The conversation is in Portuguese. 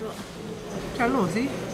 说。Ciao